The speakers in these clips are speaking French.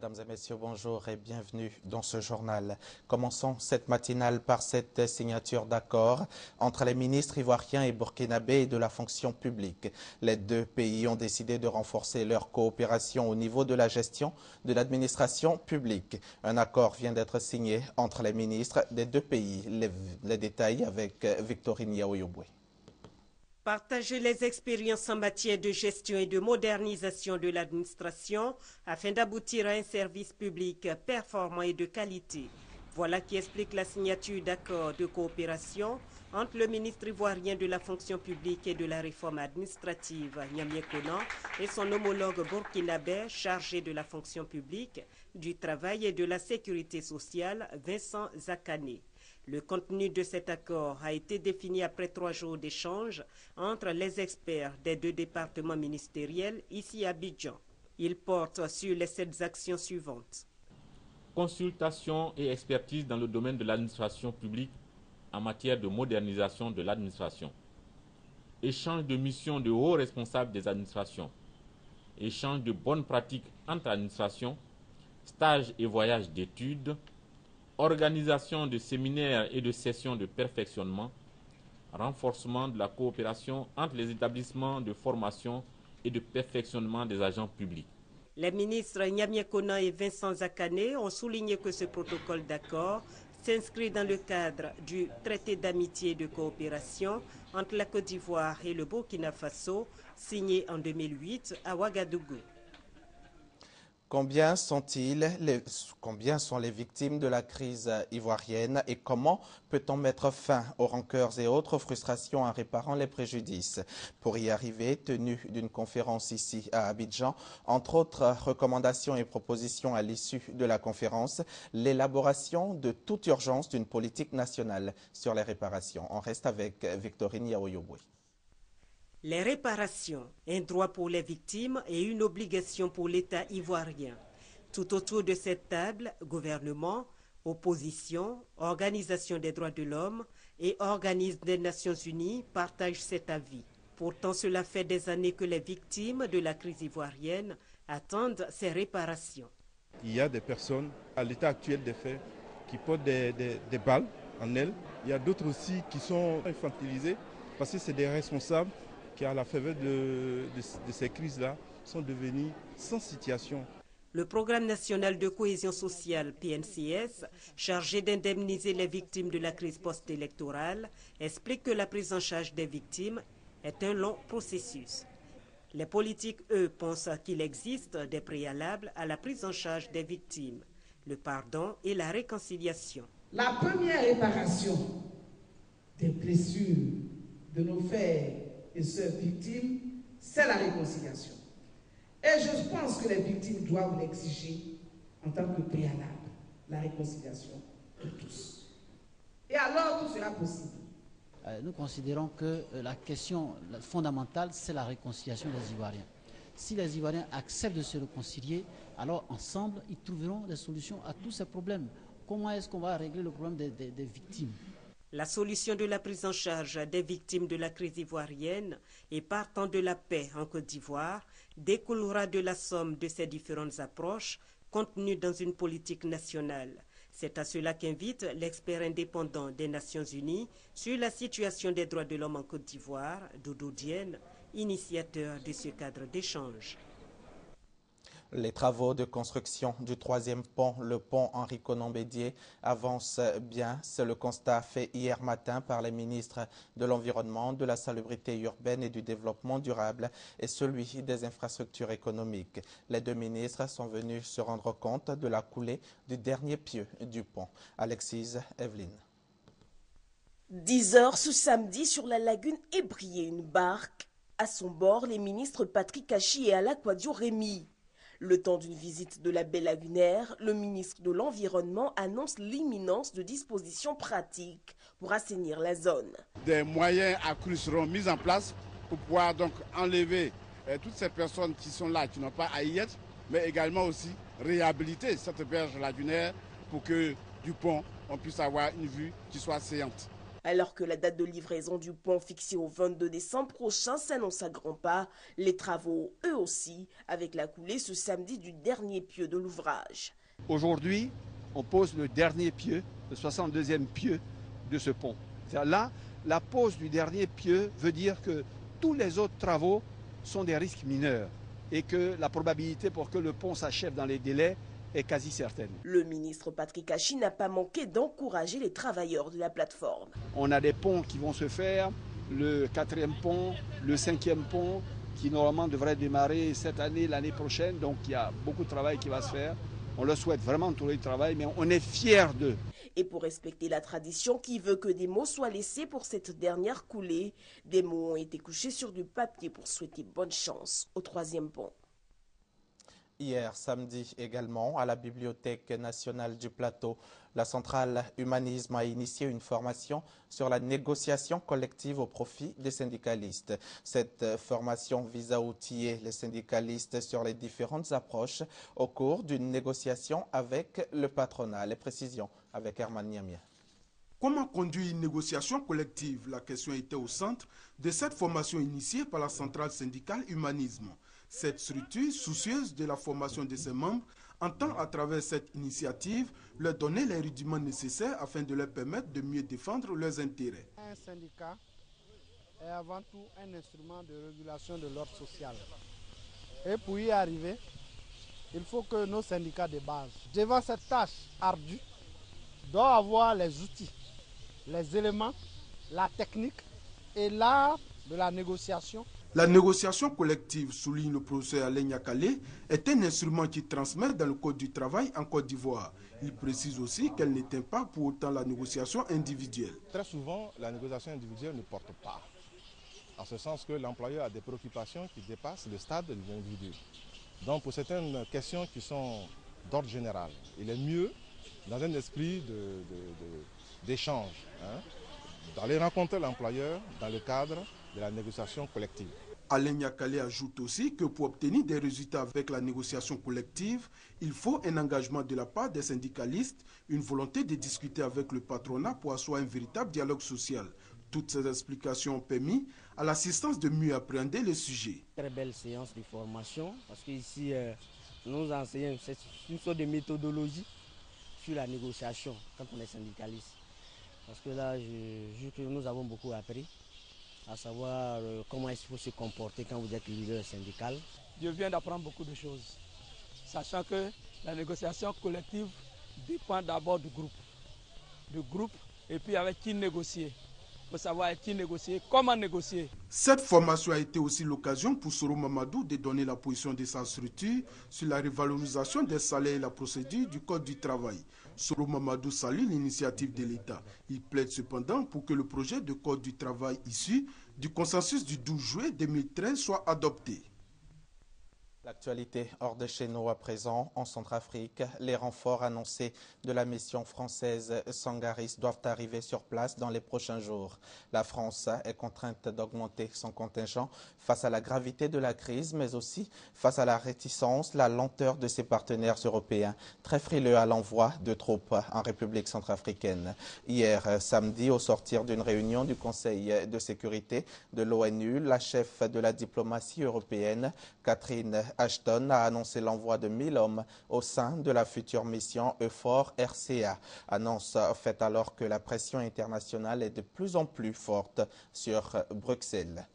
Mesdames et messieurs, bonjour et bienvenue dans ce journal. Commençons cette matinale par cette signature d'accord entre les ministres ivoiriens et burkinabés de la fonction publique. Les deux pays ont décidé de renforcer leur coopération au niveau de la gestion de l'administration publique. Un accord vient d'être signé entre les ministres des deux pays. Les, détails avec Victorine Yaoyobwe. Partager les expériences en matière de gestion et de modernisation de l'administration afin d'aboutir à un service public performant et de qualité. Voilà qui explique la signature d'accords de coopération entre le ministre ivoirien de la fonction publique et de la réforme administrative, Niamie Konan, et son homologue burkinabé chargé de la fonction publique, du travail et de la sécurité sociale, Vincent Zakane. Le contenu de cet accord a été défini après trois jours d'échanges entre les experts des deux départements ministériels ici à Abidjan. Il porte sur les sept actions suivantes. Consultation et expertise dans le domaine de l'administration publique en matière de modernisation de l'administration. Échange de missions de hauts responsables des administrations. Échange de bonnes pratiques entre administrations. Stages et voyages d'études organisation de séminaires et de sessions de perfectionnement, renforcement de la coopération entre les établissements de formation et de perfectionnement des agents publics. Les ministres Nyamie Kona et Vincent Zakane ont souligné que ce protocole d'accord s'inscrit dans le cadre du traité d'amitié et de coopération entre la Côte d'Ivoire et le Burkina Faso, signé en 2008 à Ouagadougou. Combien sont-ils, combien sont les victimes de la crise ivoirienne et comment peut-on mettre fin aux rancœurs et autres frustrations en réparant les préjudices? Pour y arriver, tenue d'une conférence ici à Abidjan, entre autres recommandations et propositions à l'issue de la conférence, l'élaboration de toute urgence d'une politique nationale sur les réparations. On reste avec Victorine Yaoyobwe. Les réparations, un droit pour les victimes et une obligation pour l'État ivoirien. Tout autour de cette table, gouvernement, opposition, organisation des droits de l'homme et organisme des Nations Unies partagent cet avis. Pourtant, cela fait des années que les victimes de la crise ivoirienne attendent ces réparations. Il y a des personnes, à l'état actuel des faits, qui portent des, des balles en elles. Il y a d'autres aussi qui sont infantilisés parce que c'est des responsables qui, à la faveur de, de, ces crises-là, sont devenus sans situation. Le programme national de cohésion sociale, PNCS, chargé d'indemniser les victimes de la crise post-électorale, explique que la prise en charge des victimes est un long processus. Les politiques, eux, pensent qu'il existe des préalables à la prise en charge des victimes, le pardon et la réconciliation. La première réparation des blessures de nos frères et sœurs victimes, c'est la réconciliation. Et je pense que les victimes doivent l'exiger en tant que préalable, la réconciliation de tous. Et alors tout sera possible. Nous considérons que la question fondamentale, c'est la réconciliation des Ivoiriens. Si les Ivoiriens acceptent de se réconcilier, alors ensemble, ils trouveront des solutions à tous ces problèmes. Comment est-ce qu'on va régler le problème des victimes? La solution de la prise en charge des victimes de la crise ivoirienne et partant de la paix en Côte d'Ivoire découlera de la somme de ces différentes approches contenues dans une politique nationale. C'est à cela qu'invite l'expert indépendant des Nations Unies sur la situation des droits de l'homme en Côte d'Ivoire, Dodo Dienne, initiateur de ce cadre d'échange. Les travaux de construction du troisième pont, le pont Henri Conan-Bédier, avancent bien. C'est le constat fait hier matin par les ministres de l'Environnement, de la Salubrité urbaine et du Développement durable et celui des infrastructures économiques. Les deux ministres sont venus se rendre compte de la coulée du dernier pieu du pont. Alexise Evelyne. 10 heures ce samedi sur la lagune ébriée une barque. À son bord, les ministres Patrick Hachi et Alaquadio Rémy. Le temps d'une visite de la baie lagunaire, le ministre de l'Environnement annonce l'imminence de dispositions pratiques pour assainir la zone. Des moyens accrus seront mis en place pour pouvoir donc enlever euh, toutes ces personnes qui sont là, qui n'ont pas à y être, mais également aussi réhabiliter cette berge lagunaire pour que du pont, on puisse avoir une vue qui soit séante. Alors que la date de livraison du pont fixée au 22 décembre prochain s'annonce à grands pas, les travaux, eux aussi, avec la coulée ce samedi du dernier pieu de l'ouvrage. Aujourd'hui, on pose le dernier pieu, le 62e pieu de ce pont. Là, la pose du dernier pieu veut dire que tous les autres travaux sont des risques mineurs et que la probabilité pour que le pont s'achève dans les délais est quasi certaine. Le ministre Patrick Hachi n'a pas manqué d'encourager les travailleurs de la plateforme. On a des ponts qui vont se faire, le quatrième pont, le cinquième pont, qui normalement devrait démarrer cette année, l'année prochaine. Donc il y a beaucoup de travail qui va se faire. On le souhaite vraiment tout le travail, mais on est fiers d'eux. Et pour respecter la tradition qui veut que des mots soient laissés pour cette dernière coulée, des mots ont été couchés sur du papier pour souhaiter bonne chance au troisième pont. Hier samedi également, à la Bibliothèque nationale du Plateau, la centrale Humanisme a initié une formation sur la négociation collective au profit des syndicalistes. Cette formation vise à outiller les syndicalistes sur les différentes approches au cours d'une négociation avec le patronat. Les précisions avec Herman Niamia. Comment conduire une négociation collective? La question était au centre de cette formation initiée par la centrale syndicale Humanisme. Cette structure, soucieuse de la formation de ses membres, entend à travers cette initiative leur donner les rudiments nécessaires afin de leur permettre de mieux défendre leurs intérêts. Un syndicat est avant tout un instrument de régulation de l'ordre social. Et pour y arriver, il faut que nos syndicats de base, devant cette tâche ardue, doivent avoir les outils, les éléments, la technique et l'art de la négociation la négociation collective, souligne le professeur Alain Yakale, est un instrument qui transmet dans le Code du travail en Côte d'Ivoire. Il précise aussi qu'elle n'éteint pas pour autant la négociation individuelle. Très souvent, la négociation individuelle ne porte pas. En ce sens que l'employeur a des préoccupations qui dépassent le stade de l'individu. Donc pour certaines questions qui sont d'ordre général, il est mieux, dans un esprit d'échange, de, hein, d'aller rencontrer l'employeur dans le cadre de la négociation collective. Alain Yakale ajoute aussi que pour obtenir des résultats avec la négociation collective, il faut un engagement de la part des syndicalistes, une volonté de discuter avec le patronat pour asseoir un véritable dialogue social. Toutes ces explications ont permis à l'assistance de mieux appréhender le sujet. Très belle séance de formation parce qu'ici, euh, nous enseignons une sorte de méthodologie sur la négociation quand on est syndicaliste. Parce que là, je, que nous avons beaucoup appris à savoir euh, comment il faut se comporter quand vous êtes leader syndical. Je viens d'apprendre beaucoup de choses, sachant que la négociation collective dépend d'abord du groupe. Du groupe et puis avec qui négocier. Il faut savoir avec qui négocier, comment négocier. Cette formation a été aussi l'occasion pour Soro Mamadou de donner la position de sa structure sur la revalorisation des salaires et la procédure du Code du travail. Soro Mamadou salue l'initiative de l'État. Il plaide cependant pour que le projet de Code du travail issu du consensus du 12 juillet 2013 soit adopté. L'actualité hors de chez nous à présent, en Centrafrique, les renforts annoncés de la mission française Sangaris doivent arriver sur place dans les prochains jours. La France est contrainte d'augmenter son contingent face à la gravité de la crise, mais aussi face à la réticence, la lenteur de ses partenaires européens, très frileux à l'envoi de troupes en République centrafricaine. Hier samedi, au sortir d'une réunion du Conseil de sécurité de l'ONU, la chef de la diplomatie européenne, Catherine Ashton a annoncé l'envoi de 1000 hommes au sein de la future mission EUFOR RCA. Annonce faite alors que la pression internationale est de plus en plus forte sur Bruxelles.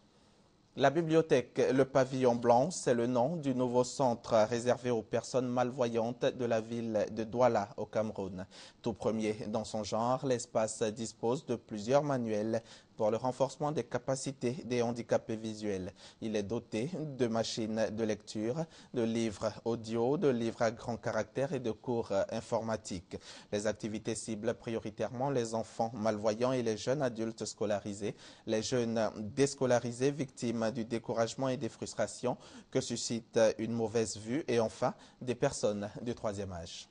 La bibliothèque Le Pavillon Blanc, c'est le nom du nouveau centre réservé aux personnes malvoyantes de la ville de Douala au Cameroun. Tout premier dans son genre, l'espace dispose de plusieurs manuels pour le renforcement des capacités des handicapés visuels. Il est doté de machines de lecture, de livres audio, de livres à grand caractère et de cours informatiques. Les activités ciblent prioritairement les enfants malvoyants et les jeunes adultes scolarisés, les jeunes déscolarisés victimes du découragement et des frustrations que suscite une mauvaise vue et enfin des personnes du troisième âge.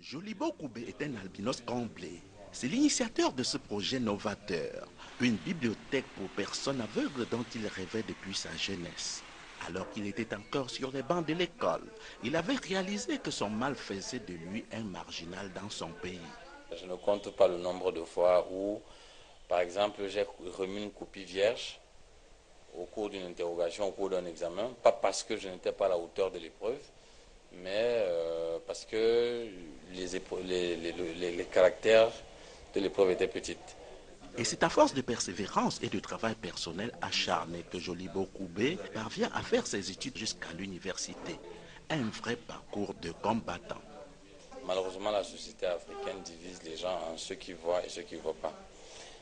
Jolibo Koubé est un albinos complet. C'est l'initiateur de ce projet novateur, une bibliothèque pour personnes aveugles dont il rêvait depuis sa jeunesse. Alors qu'il était encore sur les bancs de l'école, il avait réalisé que son mal faisait de lui un marginal dans son pays. Je ne compte pas le nombre de fois où Par exemple, j'ai remis une copie vierge au cours d'une interrogation, au cours d'un examen, pas parce que je n'étais pas à la hauteur de l'épreuve, mais euh, parce que les, caractères de l'épreuve étaient petits. Et c'est à force de persévérance et de travail personnel acharné que Jolibo Koubé parvient à faire ses études jusqu'à l'université. Un vrai parcours de combattant. Malheureusement, la société africaine divise les gens en ceux qui voient et ceux qui ne voient pas.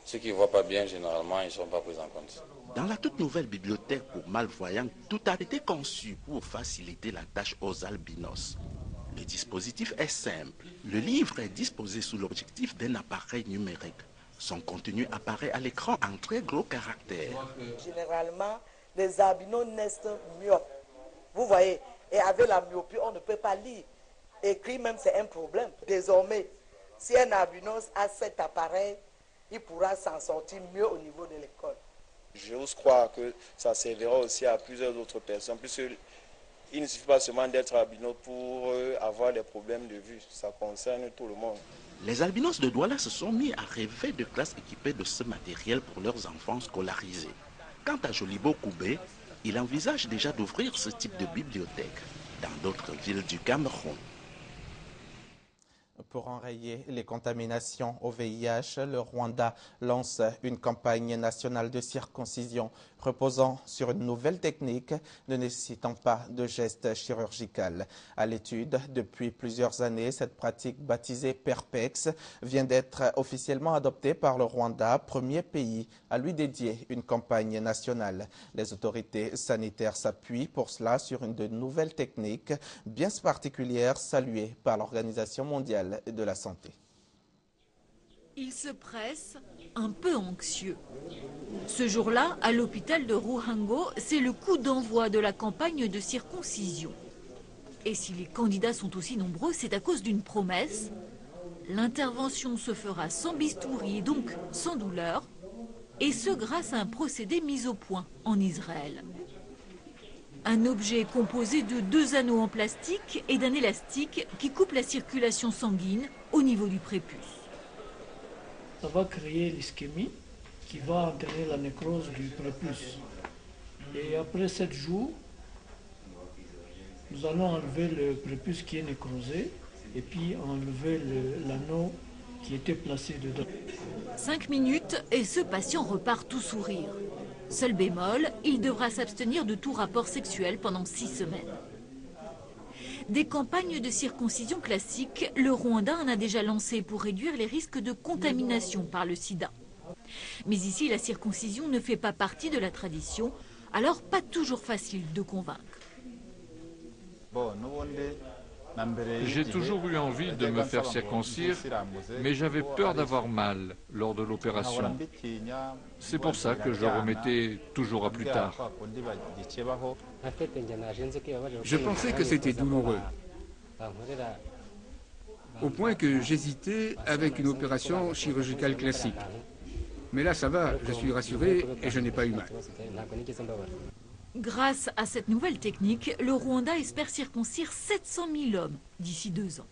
Ceux qui ne voient pas bien, généralement, ils ne sont pas pris en compte. Dans la toute nouvelle bibliothèque pour malvoyants, tout a été conçu pour faciliter la tâche aux albinos. Le dispositif est simple. Le livre est disposé sous l'objectif d'un appareil numérique. Son contenu apparaît à l'écran en très gros caractères. Généralement, les albinos naissent myopes. Vous voyez, et avec la myopie, on ne peut pas lire. Écrire même, c'est un problème. Désormais, si un albinos a cet appareil, il pourra s'en sortir mieux au niveau de l'école. J'ose croire que ça servira aussi à plusieurs autres personnes, puisqu'il ne suffit pas seulement d'être albinos pour euh, avoir des problèmes de vue, ça concerne tout le monde. Les albinos de Douala se sont mis à rêver de classes équipées de ce matériel pour leurs enfants scolarisés. Quant à Jolibo Koubé, il envisage déjà d'ouvrir ce type de bibliothèque dans d'autres villes du Cameroun. Pour enrayer les contaminations au VIH, le Rwanda lance une campagne nationale de circoncision reposant sur une nouvelle technique ne nécessitant pas de gestes chirurgical. À l'étude, depuis plusieurs années, cette pratique baptisée Perpex vient d'être officiellement adoptée par le Rwanda, premier pays à lui dédier une campagne nationale. Les autorités sanitaires s'appuient pour cela sur une de nouvelles techniques bien particulières saluées par l'Organisation mondiale de la santé. Il se presse, un peu anxieux. Ce jour-là, à l'hôpital de Ruhango, c'est le coup d'envoi de la campagne de circoncision. Et si les candidats sont aussi nombreux, c'est à cause d'une promesse. L'intervention se fera sans bistouri, donc sans douleur, et ce grâce à un procédé mis au point en Israël. Un objet composé de deux anneaux en plastique et d'un élastique qui coupe la circulation sanguine au niveau du prépuce. Ça va créer l'ischémie qui va entraîner la nécrose du prépuce. Et après sept jours, nous allons enlever le prépuce qui est nécrosé et puis enlever l'anneau qui était placé dedans. Cinq minutes et ce patient repart tout sourire. Seul bémol, il devra s'abstenir de tout rapport sexuel pendant six semaines. Des campagnes de circoncision classiques, le Rwanda en a déjà lancé pour réduire les risques de contamination par le sida. Mais ici, la circoncision ne fait pas partie de la tradition, alors pas toujours facile de convaincre. J'ai toujours eu envie de me faire circoncire, mais j'avais peur d'avoir mal lors de l'opération. C'est pour ça que je remettais toujours à plus tard. Je pensais que c'était douloureux, au point que j'hésitais avec une opération chirurgicale classique. Mais là, ça va, je suis rassuré et je n'ai pas eu mal. Grâce à cette nouvelle technique, le Rwanda espère circoncire 700 000 hommes d'ici deux ans.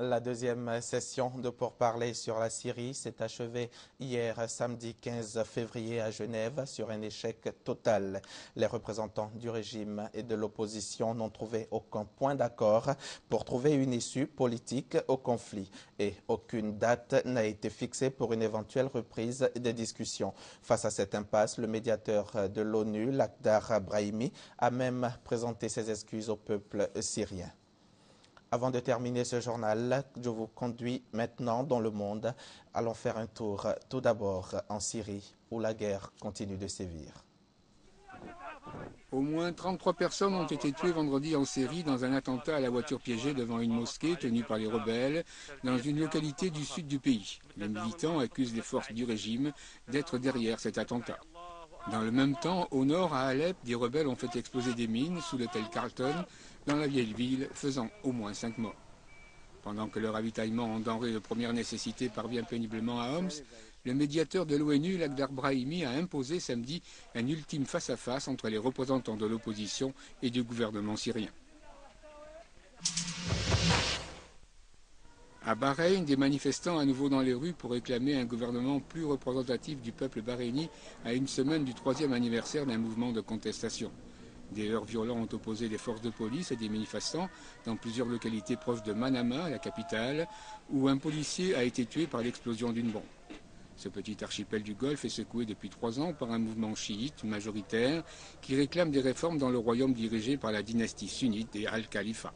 La deuxième session de pourparlers sur la Syrie s'est achevée hier samedi 15 février à Genève sur un échec total. Les représentants du régime et de l'opposition n'ont trouvé aucun point d'accord pour trouver une issue politique au conflit et aucune date n'a été fixée pour une éventuelle reprise des discussions. Face à cette impasse, le médiateur de l'ONU, Lakhdar Brahimi, a même présenté ses excuses au peuple syrien. Avant de terminer ce journal, je vous conduis maintenant dans le monde. Allons faire un tour tout d'abord en Syrie, où la guerre continue de sévir. Au moins 33 personnes ont été tuées vendredi en Syrie dans un attentat à la voiture piégée devant une mosquée tenue par les rebelles dans une localité du sud du pays. Les militants accusent les forces du régime d'être derrière cet attentat. Dans le même temps, au nord, à Alep, des rebelles ont fait exploser des mines sous l'hôtel Carlton dans la vieille ville, faisant au moins cinq morts. Pendant que le ravitaillement en denrées de première nécessité parvient péniblement à Homs, le médiateur de l'ONU, Lakhdar Brahimi, a imposé samedi un ultime face-à-face entre les représentants de l'opposition et du gouvernement syrien. À Bahreïn, des manifestants à nouveau dans les rues pour réclamer un gouvernement plus représentatif du peuple bahreïni à une semaine du troisième anniversaire d'un mouvement de contestation. Des heurts violents ont opposé des forces de police et des manifestants dans plusieurs localités proches de Manama, la capitale, où un policier a été tué par l'explosion d'une bombe. Ce petit archipel du Golfe est secoué depuis trois ans par un mouvement chiite majoritaire qui réclame des réformes dans le royaume dirigé par la dynastie sunnite des Al-Khalifa.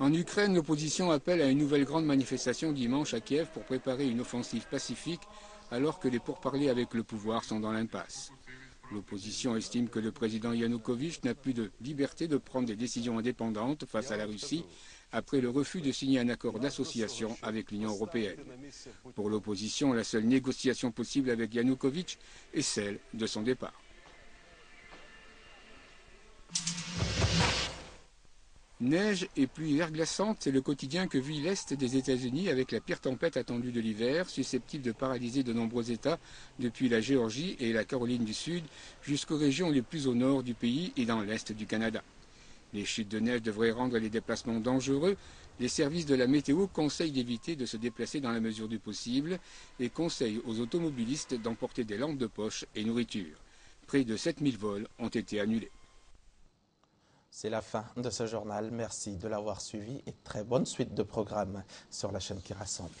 En Ukraine, l'opposition appelle à une nouvelle grande manifestation dimanche à Kiev pour préparer une offensive pacifique alors que les pourparlers avec le pouvoir sont dans l'impasse. L'opposition estime que le président Yanukovych n'a plus de liberté de prendre des décisions indépendantes face à la Russie après le refus de signer un accord d'association avec l'Union européenne. Pour l'opposition, la seule négociation possible avec Yanukovych est celle de son départ. Neige et pluie verglaçante, c'est le quotidien que vit l'Est des États-Unis avec la pire tempête attendue de l'hiver, susceptible de paralyser de nombreux États depuis la Géorgie et la Caroline du Sud jusqu'aux régions les plus au nord du pays et dans l'Est du Canada. Les chutes de neige devraient rendre les déplacements dangereux. Les services de la météo conseillent d'éviter de se déplacer dans la mesure du possible et conseillent aux automobilistes d'emporter des lampes de poche et nourriture. Près de 7000 vols ont été annulés. C'est la fin de ce journal. Merci de l'avoir suivi et très bonne suite de programmes sur la chaîne qui rassemble.